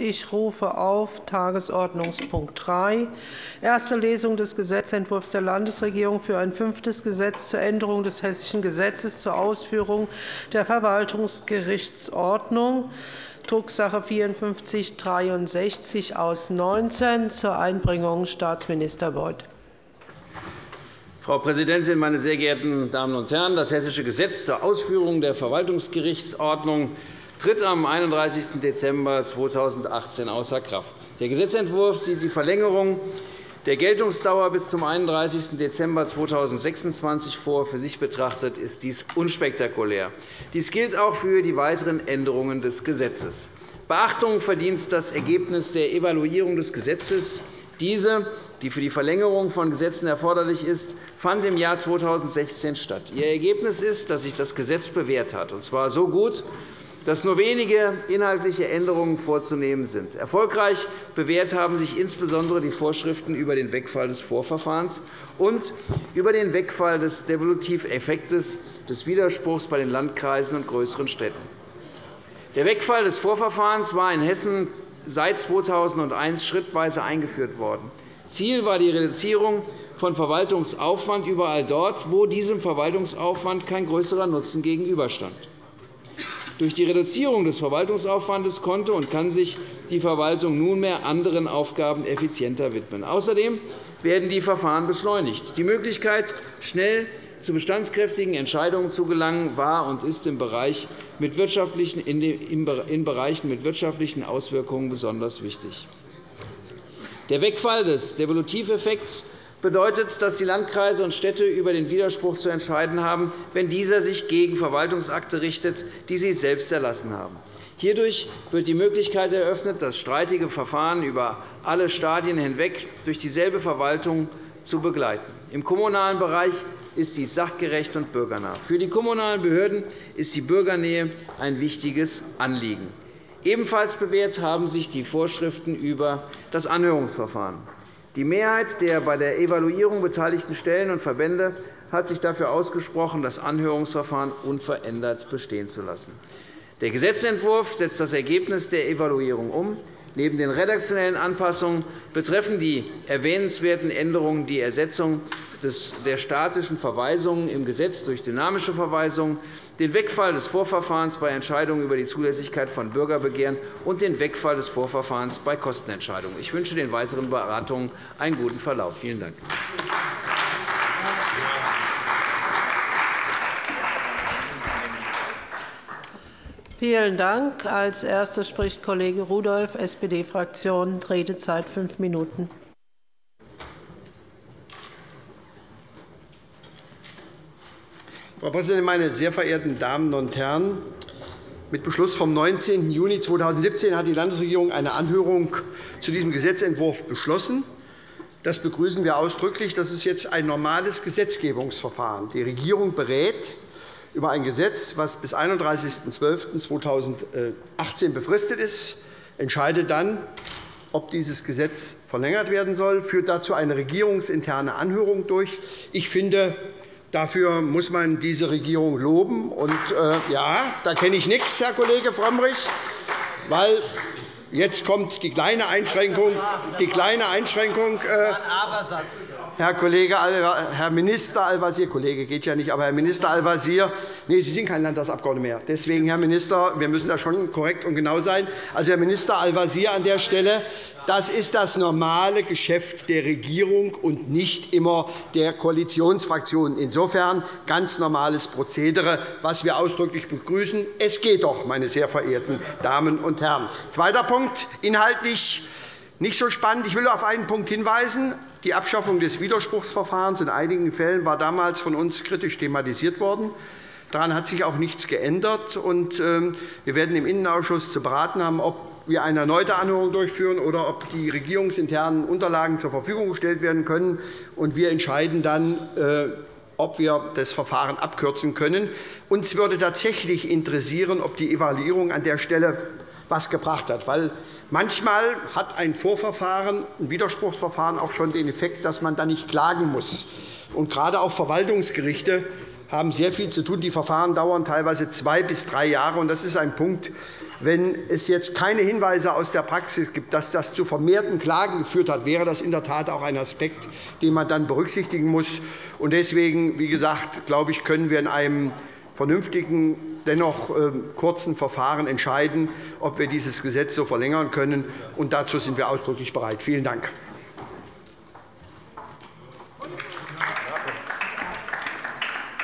Ich rufe auf Tagesordnungspunkt 3, erste Lesung des Gesetzentwurfs der Landesregierung für ein fünftes Gesetz zur Änderung des Hessischen Gesetzes zur Ausführung der Verwaltungsgerichtsordnung, Drucksache 54 aus 19. Zur Einbringung Staatsminister Beuth. Frau Präsidentin, meine sehr geehrten Damen und Herren! Das Hessische Gesetz zur Ausführung der Verwaltungsgerichtsordnung tritt am 31. Dezember 2018 außer Kraft. Der Gesetzentwurf sieht die Verlängerung der Geltungsdauer bis zum 31. Dezember 2026 vor. Für sich betrachtet ist dies unspektakulär. Dies gilt auch für die weiteren Änderungen des Gesetzes. Beachtung verdient das Ergebnis der Evaluierung des Gesetzes. Diese, die für die Verlängerung von Gesetzen erforderlich ist, fand im Jahr 2016 statt. Ihr Ergebnis ist, dass sich das Gesetz bewährt hat, und zwar so gut, dass nur wenige inhaltliche Änderungen vorzunehmen sind. Erfolgreich bewährt haben sich insbesondere die Vorschriften über den Wegfall des Vorverfahrens und über den Wegfall des Devolutiveffektes des Widerspruchs bei den Landkreisen und größeren Städten. Der Wegfall des Vorverfahrens war in Hessen seit 2001 schrittweise eingeführt worden. Ziel war die Reduzierung von Verwaltungsaufwand überall dort, wo diesem Verwaltungsaufwand kein größerer Nutzen gegenüberstand. Durch die Reduzierung des Verwaltungsaufwandes konnte und kann sich die Verwaltung nunmehr anderen Aufgaben effizienter widmen. Außerdem werden die Verfahren beschleunigt. Die Möglichkeit, schnell zu bestandskräftigen Entscheidungen zu gelangen, war und ist in Bereichen mit wirtschaftlichen Auswirkungen besonders wichtig. Der Wegfall des Devolutiveffekts bedeutet, dass die Landkreise und Städte über den Widerspruch zu entscheiden haben, wenn dieser sich gegen Verwaltungsakte richtet, die sie selbst erlassen haben. Hierdurch wird die Möglichkeit eröffnet, das streitige Verfahren über alle Stadien hinweg durch dieselbe Verwaltung zu begleiten. Im kommunalen Bereich ist dies sachgerecht und bürgernah. Für die kommunalen Behörden ist die Bürgernähe ein wichtiges Anliegen. Ebenfalls bewährt haben sich die Vorschriften über das Anhörungsverfahren. Die Mehrheit der bei der Evaluierung beteiligten Stellen und Verbände hat sich dafür ausgesprochen, das Anhörungsverfahren unverändert bestehen zu lassen. Der Gesetzentwurf setzt das Ergebnis der Evaluierung um. Neben den redaktionellen Anpassungen betreffen die erwähnenswerten Änderungen die Ersetzung der statischen Verweisungen im Gesetz durch dynamische Verweisungen, den Wegfall des Vorverfahrens bei Entscheidungen über die Zulässigkeit von Bürgerbegehren und den Wegfall des Vorverfahrens bei Kostenentscheidungen. Ich wünsche den weiteren Beratungen einen guten Verlauf. Vielen Dank. Vielen Dank. Als Erster spricht Kollege Rudolph, SPD-Fraktion, Redezeit fünf Minuten. Frau Präsidentin, meine sehr verehrten Damen und Herren! Mit Beschluss vom 19. Juni 2017 hat die Landesregierung eine Anhörung zu diesem Gesetzentwurf beschlossen. Das begrüßen wir ausdrücklich. Das ist jetzt ein normales Gesetzgebungsverfahren. Die Regierung berät über ein Gesetz, das bis 31.12.2018 befristet ist, entscheidet dann, ob dieses Gesetz verlängert werden soll, führt dazu eine regierungsinterne Anhörung durch. Ich finde, Dafür muss man diese Regierung loben. Und, äh, ja, da kenne ich nichts, Herr Kollege Frömmrich, weil jetzt kommt die kleine Einschränkung. Die kleine Einschränkung äh, Herr Kollege, Herr Minister Al-Wazir, Kollege geht ja nicht, aber Herr Minister Al-Wazir, nee, Sie sind kein Landtagsabgeordneter mehr. Deswegen, Herr Minister, wir müssen da schon korrekt und genau sein. Also, Herr Minister Al-Wazir an der Stelle, das ist das normale Geschäft der Regierung und nicht immer der Koalitionsfraktionen. Insofern ganz normales Prozedere, was wir ausdrücklich begrüßen. Es geht doch, meine sehr verehrten Damen und Herren. Zweiter Punkt, inhaltlich nicht so spannend. Ich will auf einen Punkt hinweisen. Die Abschaffung des Widerspruchsverfahrens in einigen Fällen war damals von uns kritisch thematisiert worden. Daran hat sich auch nichts geändert. Ähm, wir werden im Innenausschuss zu beraten haben, ob wir eine erneute Anhörung durchführen oder ob die regierungsinternen Unterlagen zur Verfügung gestellt werden können. Wir entscheiden dann, äh, ob wir das Verfahren abkürzen können. Uns würde tatsächlich interessieren, ob die Evaluierung an der Stelle etwas gebracht hat. Weil manchmal hat ein Vorverfahren, ein Widerspruchsverfahren auch schon den Effekt, dass man dann nicht klagen muss. Und gerade auch Verwaltungsgerichte haben sehr viel zu tun. Die Verfahren dauern teilweise zwei bis drei Jahre. Das ist ein Punkt, wenn es jetzt keine Hinweise aus der Praxis gibt, dass das zu vermehrten Klagen geführt hat, wäre das in der Tat auch ein Aspekt, den man dann berücksichtigen muss. Deswegen, wie gesagt, glaube ich, können wir in einem vernünftigen, dennoch ähm, kurzen Verfahren entscheiden, ob wir dieses Gesetz so verlängern können. Und dazu sind wir ausdrücklich bereit. Vielen Dank.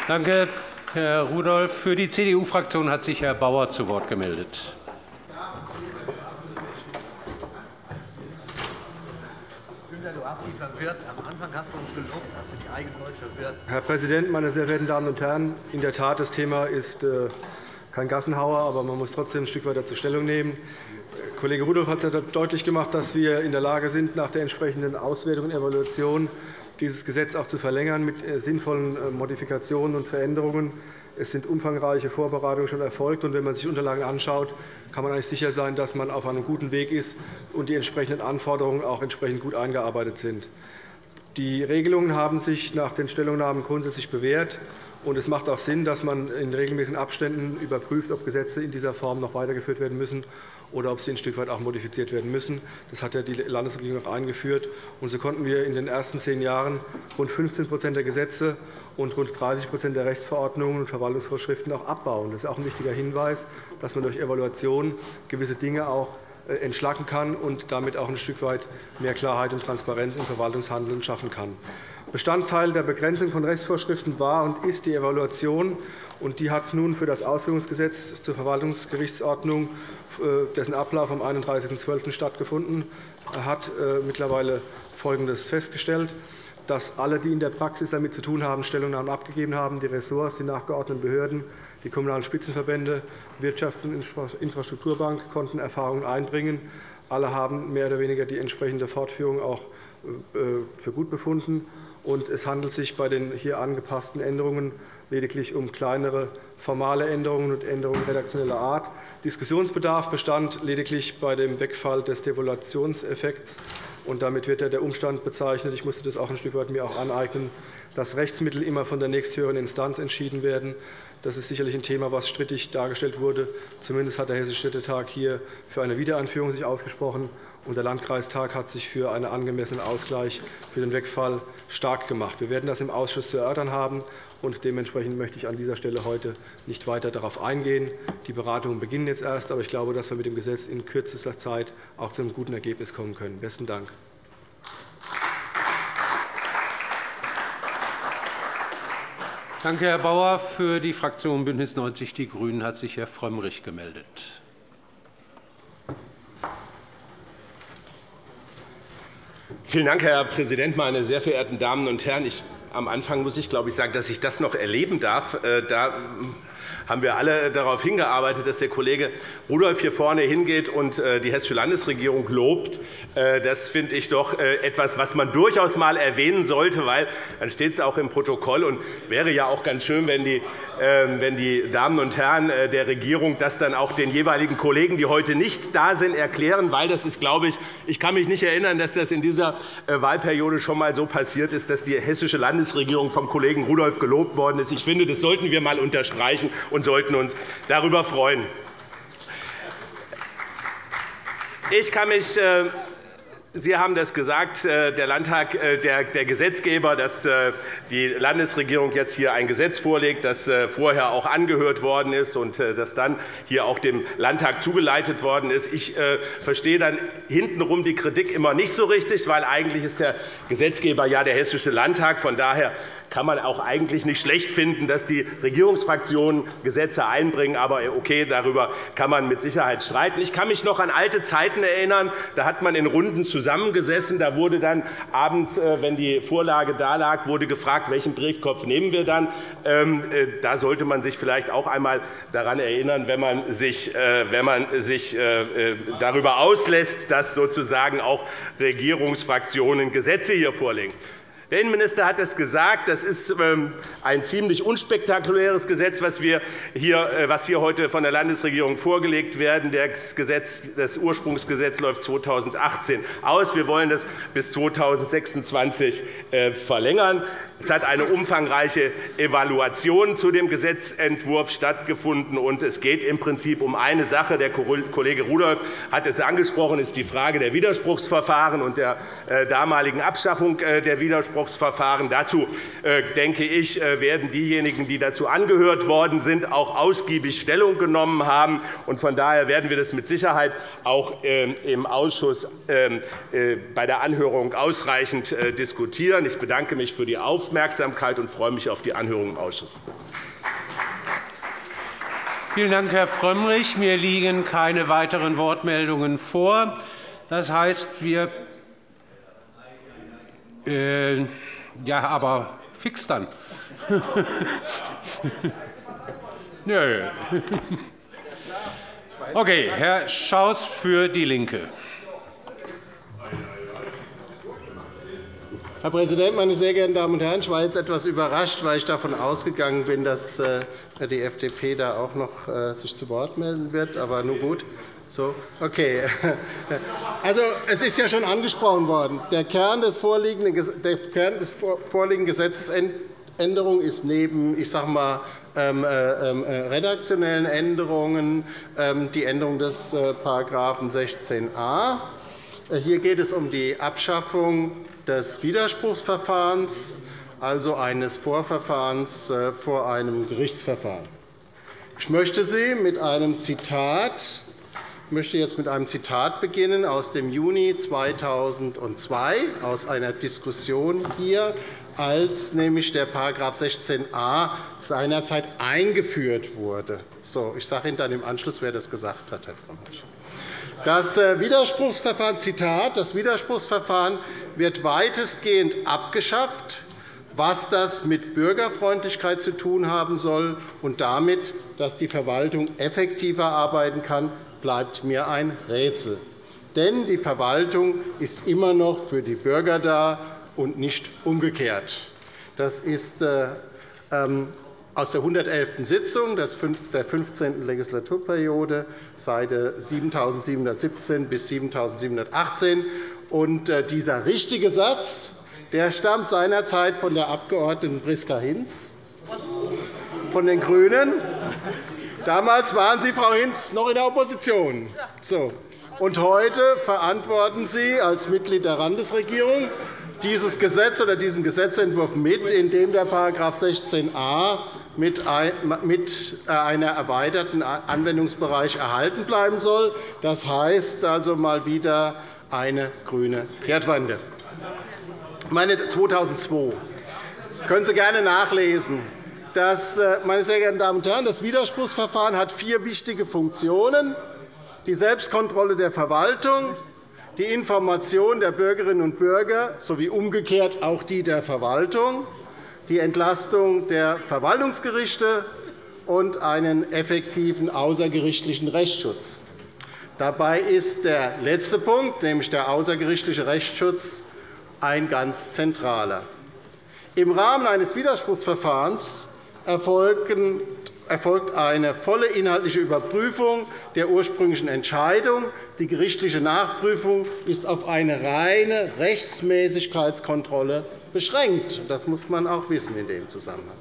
Danke, Herr Rudolph. Für die CDU-Fraktion hat sich Herr Bauer zu Wort gemeldet. Herr Präsident, meine sehr verehrten Damen und Herren! In der Tat, das Thema ist äh, kein Gassenhauer, aber man muss trotzdem ein Stück weit dazu Stellung nehmen. Kollege Rudolph hat deutlich gemacht, dass wir in der Lage sind, nach der entsprechenden Auswertung und Evaluation dieses Gesetz auch zu verlängern mit äh, sinnvollen äh, Modifikationen und Veränderungen. Es sind umfangreiche Vorbereitungen schon erfolgt. und Wenn man sich die Unterlagen anschaut, kann man eigentlich sicher sein, dass man auf einem guten Weg ist und die entsprechenden Anforderungen auch entsprechend gut eingearbeitet sind. Die Regelungen haben sich nach den Stellungnahmen grundsätzlich bewährt. Und es macht auch Sinn, dass man in regelmäßigen Abständen überprüft, ob Gesetze in dieser Form noch weitergeführt werden müssen oder ob sie ein Stück weit auch modifiziert werden müssen. Das hat ja die Landesregierung auch eingeführt. Und so konnten wir in den ersten zehn Jahren rund 15% der Gesetze und rund 30% der Rechtsverordnungen und Verwaltungsvorschriften auch abbauen. Das ist auch ein wichtiger Hinweis, dass man durch Evaluation gewisse Dinge auch äh, entschlacken kann und damit auch ein Stück weit mehr Klarheit und Transparenz im Verwaltungshandeln schaffen kann. Bestandteil der Begrenzung von Rechtsvorschriften war und ist die Evaluation. Und die hat nun für das Ausführungsgesetz zur Verwaltungsgerichtsordnung, äh, dessen Ablauf am 31.12. stattgefunden hat, äh, mittlerweile Folgendes festgestellt dass alle, die in der Praxis damit zu tun haben, Stellungnahmen abgegeben haben, die Ressorts, die nachgeordneten Behörden, die Kommunalen Spitzenverbände, Wirtschafts- und Infrastrukturbank konnten Erfahrungen einbringen. Alle haben mehr oder weniger die entsprechende Fortführung auch äh, für gut befunden. Und es handelt sich bei den hier angepassten Änderungen lediglich um kleinere formale Änderungen und Änderungen redaktioneller Art. Diskussionsbedarf bestand lediglich bei dem Wegfall des Devaluationseffekts und damit wird der Umstand bezeichnet, ich musste das auch ein Stück weit mir auch aneignen, dass Rechtsmittel immer von der nächsthöheren Instanz entschieden werden. Das ist sicherlich ein Thema, das strittig dargestellt wurde. Zumindest hat der Hessische Städtetag hier für eine Wiedereinführung sich ausgesprochen, und der Landkreistag hat sich für einen angemessenen Ausgleich für den Wegfall stark gemacht. Wir werden das im Ausschuss zu erörtern haben. Und dementsprechend möchte ich an dieser Stelle heute nicht weiter darauf eingehen. Die Beratungen beginnen jetzt erst, aber ich glaube, dass wir mit dem Gesetz in kürzester Zeit auch zu einem guten Ergebnis kommen können. Besten Dank. Danke, Herr Bauer. Für die Fraktion BÜNDNIS 90 die GRÜNEN hat sich Herr Frömmrich gemeldet. Vielen Dank, Herr Präsident, meine sehr verehrten Damen und Herren! Ich am Anfang muss ich, glaube ich, sagen, dass ich das noch erleben darf. Äh, da haben wir alle darauf hingearbeitet, dass der Kollege Rudolph hier vorne hingeht und äh, die Hessische Landesregierung lobt. Äh, das finde ich doch etwas, was man durchaus einmal erwähnen sollte, weil dann steht es auch im Protokoll und wäre ja auch ganz schön, wenn die, ähm, wenn die Damen und Herren der Regierung das dann auch den jeweiligen Kollegen, die heute nicht da sind, erklären, weil das ist, glaube ich, ich kann mich nicht erinnern, dass das in dieser Wahlperiode schon einmal so passiert ist, dass die Hessische Landesregierung Landesregierung vom Kollegen Rudolph gelobt worden ist. Ich finde, das sollten wir einmal unterstreichen und sollten uns darüber freuen. Ich kann mich äh, Sie haben das gesagt, äh, der Landtag, äh, der Gesetzgeber, dass äh, die Landesregierung jetzt hier ein Gesetz vorlegt, das vorher auch angehört worden ist und das dann hier auch dem Landtag zugeleitet worden ist. Ich verstehe dann hintenrum die Kritik immer nicht so richtig, weil eigentlich ist der Gesetzgeber ja der Hessische Landtag. Von daher kann man auch eigentlich nicht schlecht finden, dass die Regierungsfraktionen Gesetze einbringen. Aber okay, darüber kann man mit Sicherheit streiten. Ich kann mich noch an alte Zeiten erinnern. Da hat man in Runden zusammen zusammengesessen. Da wurde dann abends, äh, wenn die Vorlage da lag, wurde gefragt, welchen Briefkopf nehmen wir dann. Ähm, äh, da sollte man sich vielleicht auch einmal daran erinnern, wenn man sich, äh, wenn man sich darüber auslässt, dass sozusagen auch Regierungsfraktionen Gesetze hier vorlegen. Der Innenminister hat es gesagt. Das ist ähm, ein ziemlich unspektakuläres Gesetz, was, wir hier, äh, was hier heute von der Landesregierung vorgelegt werden. Das, das Ursprungsgesetz läuft 2018 aus. Wir wollen das bis 2026 äh, verlängern. Es hat eine umfangreiche Evaluation zu dem Gesetzentwurf stattgefunden. und Es geht im Prinzip um eine Sache. Der Kollege Rudolph hat es angesprochen, ist die Frage der Widerspruchsverfahren und der äh, damaligen Abschaffung der Widerspruchsverfahren. Widerspruchsverfahren. Dazu äh, denke ich, äh, werden diejenigen, die dazu angehört worden sind, auch ausgiebig Stellung genommen haben. Von daher werden wir das mit Sicherheit auch ähm, im Ausschuss ähm, äh, bei der Anhörung ausreichend diskutieren. Ich bedanke mich für die Aufmerksamkeit und freue mich auf die Anhörung im Ausschuss. Vielen Dank, Herr Frömmrich. Mir liegen keine weiteren Wortmeldungen vor. Das heißt, wir äh, ja, aber fix dann. Nö. Okay, Herr Schaus für DIE LINKE. Herr Präsident, meine sehr geehrten Damen und Herren! Ich war jetzt etwas überrascht, weil ich davon ausgegangen bin, dass äh, die FDP da auch noch äh, sich zu Wort melden wird. Aber nun gut. So, okay. Also, es ist ja schon angesprochen worden. Der Kern des vorliegenden, der vorliegenden Gesetzesänderung ist neben ich sage mal, ähm, äh, ähm, äh, redaktionellen Änderungen ähm, die Änderung des äh, § 16a. Hier geht es um die Abschaffung des Widerspruchsverfahrens, also eines Vorverfahrens vor einem Gerichtsverfahren. Ich möchte Sie mit einem Zitat ich möchte jetzt mit einem Zitat beginnen aus dem Juni 2002 aus einer Diskussion hier, als nämlich der § 16a seinerzeit eingeführt wurde. So, ich sage Ihnen dann im Anschluss, wer das gesagt hat, Herr Frömmrich. Das äh, Widerspruchsverfahren, Zitat, das Widerspruchsverfahren wird weitestgehend abgeschafft, was das mit Bürgerfreundlichkeit zu tun haben soll und damit, dass die Verwaltung effektiver arbeiten kann, bleibt mir ein Rätsel. Denn die Verwaltung ist immer noch für die Bürger da und nicht umgekehrt. Das ist äh, ähm, aus der 111. Sitzung der 15. Legislaturperiode, Seite 7717 bis 7718. Und äh, dieser richtige Satz der stammt seinerzeit von der Abg. Priska Hinz von den GRÜNEN. Damals waren Sie, Frau Hinz, noch in der Opposition. So. Und heute verantworten Sie als Mitglied der Landesregierung dieses Gesetz oder diesen Gesetzentwurf mit, in dem der § 16a mit äh, einem erweiterten Anwendungsbereich erhalten bleiben soll. Das heißt also mal wieder eine grüne Kehrtwende. Meine 2002 können Sie gerne nachlesen. Das, äh, meine sehr geehrten Damen und Herren, das Widerspruchsverfahren hat vier wichtige Funktionen. Die Selbstkontrolle der Verwaltung, die Information der Bürgerinnen und Bürger sowie umgekehrt auch die der Verwaltung, die Entlastung der Verwaltungsgerichte und einen effektiven außergerichtlichen Rechtsschutz. Dabei ist der letzte Punkt, nämlich der außergerichtliche Rechtsschutz, ein ganz zentraler. Im Rahmen eines Widerspruchsverfahrens erfolgt eine volle inhaltliche Überprüfung der ursprünglichen Entscheidung. Die gerichtliche Nachprüfung ist auf eine reine Rechtsmäßigkeitskontrolle beschränkt. Das muss man auch wissen in dem Zusammenhang.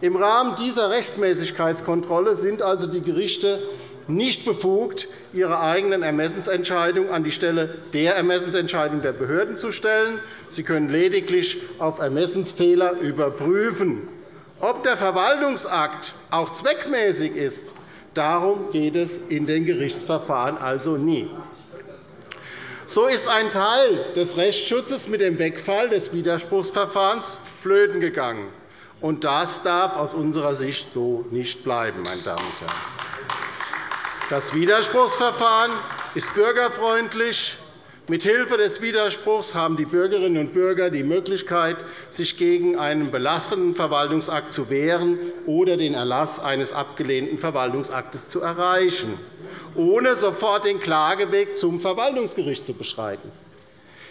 Im Rahmen dieser Rechtsmäßigkeitskontrolle sind also die Gerichte nicht befugt, ihre eigenen Ermessensentscheidungen an die Stelle der Ermessensentscheidung der Behörden zu stellen. Sie können lediglich auf Ermessensfehler überprüfen. Ob der Verwaltungsakt auch zweckmäßig ist, darum geht es in den Gerichtsverfahren also nie. So ist ein Teil des Rechtsschutzes mit dem Wegfall des Widerspruchsverfahrens flöten gegangen. Und das darf aus unserer Sicht so nicht bleiben. Meine Damen und Herren. Das Widerspruchsverfahren ist bürgerfreundlich, Mithilfe des Widerspruchs haben die Bürgerinnen und Bürger die Möglichkeit, sich gegen einen belastenden Verwaltungsakt zu wehren oder den Erlass eines abgelehnten Verwaltungsaktes zu erreichen, ohne sofort den Klageweg zum Verwaltungsgericht zu beschreiten.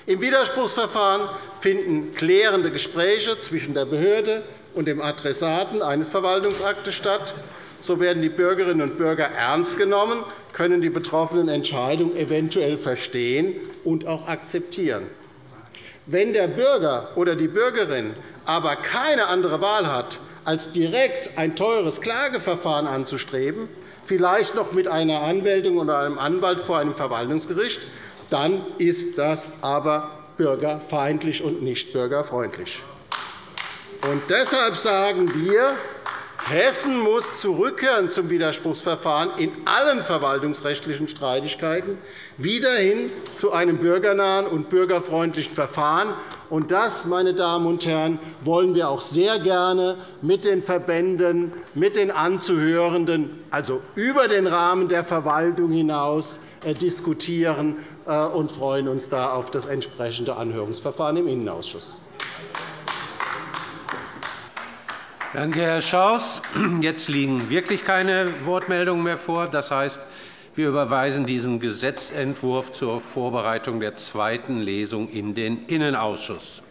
Im Widerspruchsverfahren finden klärende Gespräche zwischen der Behörde und dem Adressaten eines Verwaltungsaktes statt. So werden die Bürgerinnen und Bürger ernst genommen, können die betroffenen Entscheidungen eventuell verstehen und auch akzeptieren. Wenn der Bürger oder die Bürgerin aber keine andere Wahl hat, als direkt ein teures Klageverfahren anzustreben, vielleicht noch mit einer Anwältin oder einem Anwalt vor einem Verwaltungsgericht, dann ist das aber bürgerfeindlich und nicht bürgerfreundlich. Und deshalb sagen wir, Hessen muss zurückkehren zum Widerspruchsverfahren in allen verwaltungsrechtlichen Streitigkeiten wieder hin zu einem bürgernahen und bürgerfreundlichen Verfahren. Und das, meine Damen und Herren, wollen wir auch sehr gerne mit den Verbänden, mit den Anzuhörenden, also über den Rahmen der Verwaltung hinaus, äh, diskutieren äh, und freuen uns da auf das entsprechende Anhörungsverfahren im Innenausschuss. Danke, Herr Schaus. Jetzt liegen wirklich keine Wortmeldungen mehr vor. Das heißt, wir überweisen diesen Gesetzentwurf zur Vorbereitung der zweiten Lesung in den Innenausschuss.